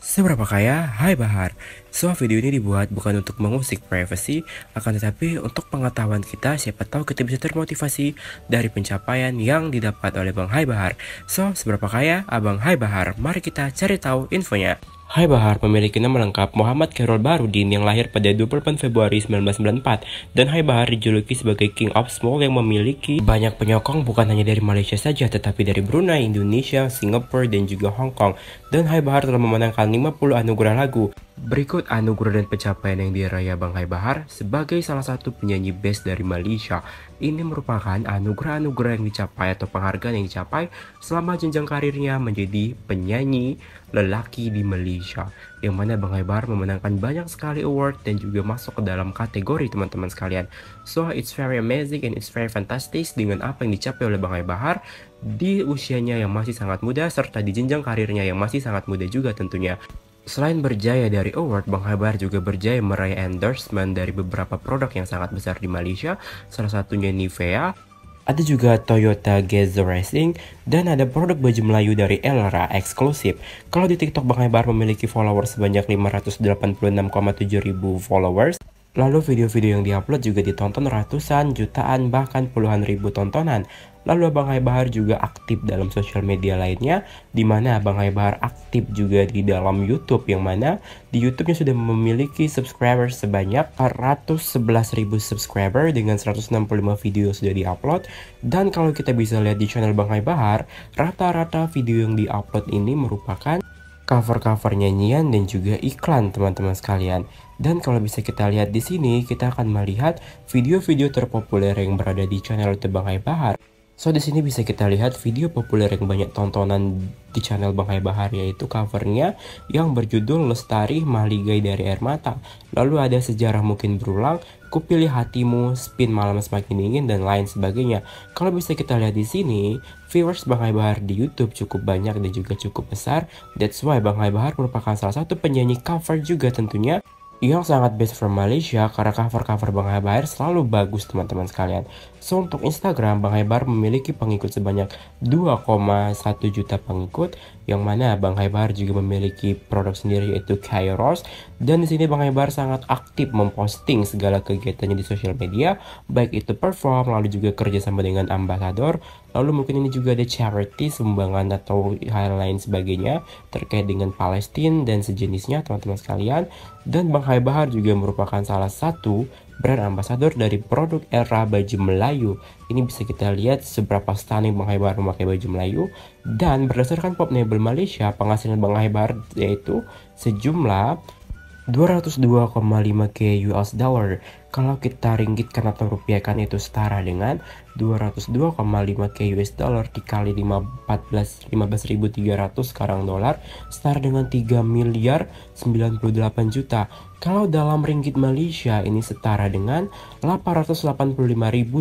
Seberapa kaya? Hai Bahar. So, video ini dibuat bukan untuk mengusik privacy, akan tetapi untuk pengetahuan kita, siapa tahu kita bisa termotivasi dari pencapaian yang didapat oleh Bang Hai Bahar. So, seberapa kaya Abang Hai Bahar? Mari kita cari tahu infonya. Hai Bahar memiliki nama lengkap Muhammad Khairul Barudin yang lahir pada 28 Februari 1994 dan Hai Bahar dijuluki sebagai King of Small yang memiliki banyak penyokong bukan hanya dari Malaysia saja tetapi dari Brunei, Indonesia, Singapura dan juga Hong Kong. Dan Hai Bahar telah memenangkan 50 anugerah lagu Berikut anugerah dan pencapaian yang diraih Bang Hai Bahar sebagai salah satu penyanyi best dari Malaysia. Ini merupakan anugerah-anugerah yang dicapai atau penghargaan yang dicapai selama jenjang karirnya menjadi penyanyi lelaki di Malaysia. Yang mana Bang Hai Bahar memenangkan banyak sekali award dan juga masuk ke dalam kategori teman-teman sekalian. So it's very amazing and it's very fantastic dengan apa yang dicapai oleh Bang Hai Bahar di usianya yang masih sangat muda serta di jenjang karirnya yang masih sangat muda juga tentunya. Selain berjaya dari award, Bang Habar juga berjaya meraih endorsement dari beberapa produk yang sangat besar di Malaysia, salah satunya Nivea, ada juga Toyota Gazoo Racing, dan ada produk baju Melayu dari Elra eksklusif. Kalau di TikTok Bang Habar memiliki followers sebanyak 586,7 ribu followers, Lalu video-video yang diupload juga ditonton ratusan, jutaan, bahkan puluhan ribu tontonan. Lalu Abang Hai Bahar juga aktif dalam sosial media lainnya, di mana Abang Hai aktif juga di dalam YouTube, yang mana di YouTube-nya sudah memiliki subscriber sebanyak 111.000 subscriber dengan 165 video sudah diupload. Dan kalau kita bisa lihat di channel Bang Hai Bahar, rata-rata video yang diupload ini merupakan cover-cover nyanyian dan juga iklan teman-teman sekalian. Dan kalau bisa kita lihat di sini, kita akan melihat video-video terpopuler yang berada di channel YouTube Bang Hai Bahar. So di sini bisa kita lihat video populer yang banyak tontonan di channel Bang Hai Bahar yaitu covernya yang berjudul Lestari Maligai dari Air Mata. Lalu ada sejarah mungkin berulang, kupilih hatimu, spin malam semakin dingin dan lain sebagainya. Kalau bisa kita lihat di sini, viewers Bang Hai Bahar di YouTube cukup banyak dan juga cukup besar. That's why Bang Hai Bahar merupakan salah satu penyanyi cover juga tentunya yang sangat best from Malaysia karena cover-cover Bang Habar selalu bagus teman-teman sekalian. So untuk Instagram Bang Habar memiliki pengikut sebanyak 2,1 juta pengikut yang mana Bang Habar juga memiliki produk sendiri yaitu Kairos dan di sini Bang Habar sangat aktif memposting segala kegiatannya di sosial media baik itu perform lalu juga kerjasama dengan ambasador lalu mungkin ini juga ada charity sumbangan atau hal lain sebagainya terkait dengan Palestina dan sejenisnya teman-teman sekalian dan Bang Hai Bahar juga merupakan salah satu brand ambassador dari produk era baju Melayu. Ini bisa kita lihat seberapa stunning Bang Hai Bahar memakai baju Melayu. Dan berdasarkan Pop Label Malaysia, penghasilan Bang Hai Bahar yaitu sejumlah 202,5k US dollar. Kalau kita ringgitkan atau rupiahkan itu setara dengan 202,5k US dollar dikali 15 15.300 sekarang dolar setara dengan 3 miliar 98 juta. Kalau dalam ringgit Malaysia ini setara dengan 885.214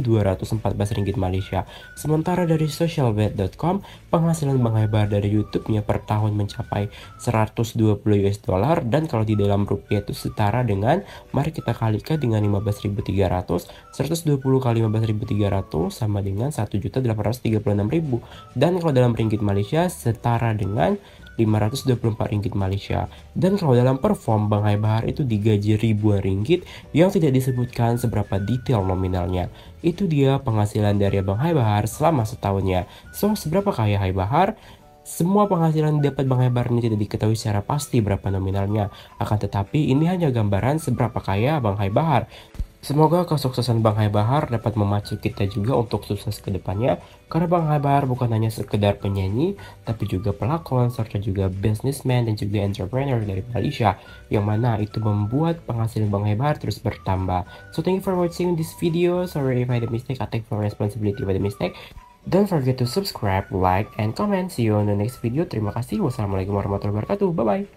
ringgit Malaysia. Sementara dari socialbet.com penghasilan Bang Hebar dari YouTube-nya per tahun mencapai 120 US dollar dan kalau di dalam rupiah itu setara dengan mari kita kalikan dengan 15.300 120 kali 15.300 sama dengan 1.836.000 dan kalau dalam ringgit Malaysia setara dengan 524 ringgit Malaysia. Dan kalau dalam perform Bang Hai Bahar itu digaji ribuan ringgit yang tidak disebutkan seberapa detail nominalnya. Itu dia penghasilan dari Bang Hai Bahar selama setahunnya. So, seberapa kaya Hai Bahar? Semua penghasilan dapat Bang Hai Bahar ini tidak diketahui secara pasti berapa nominalnya. Akan tetapi ini hanya gambaran seberapa kaya Bang Hai. Semoga kesuksesan Bang Hai Bahar dapat memacu kita juga untuk sukses ke depannya karena Bang Hai Bahar bukan hanya sekedar penyanyi tapi juga pelakon serta juga businessman dan juga entrepreneur dari Malaysia yang mana itu membuat penghasilan Bang Hai Bahar terus bertambah. So thank you for watching this video. Sorry if I made a mistake. I take full responsibility for the mistake. Don't forget to subscribe, like, and comment. See you on the next video. Terima kasih. Wassalamualaikum warahmatullahi wabarakatuh. Bye-bye.